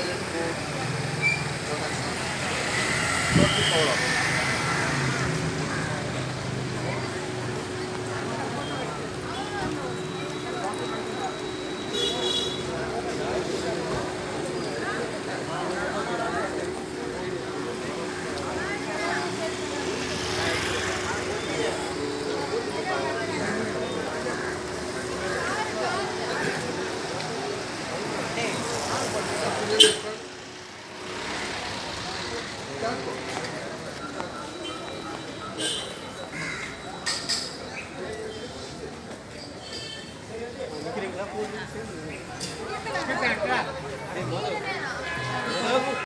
Thank you. Спектакль!